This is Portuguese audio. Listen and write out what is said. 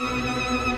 Música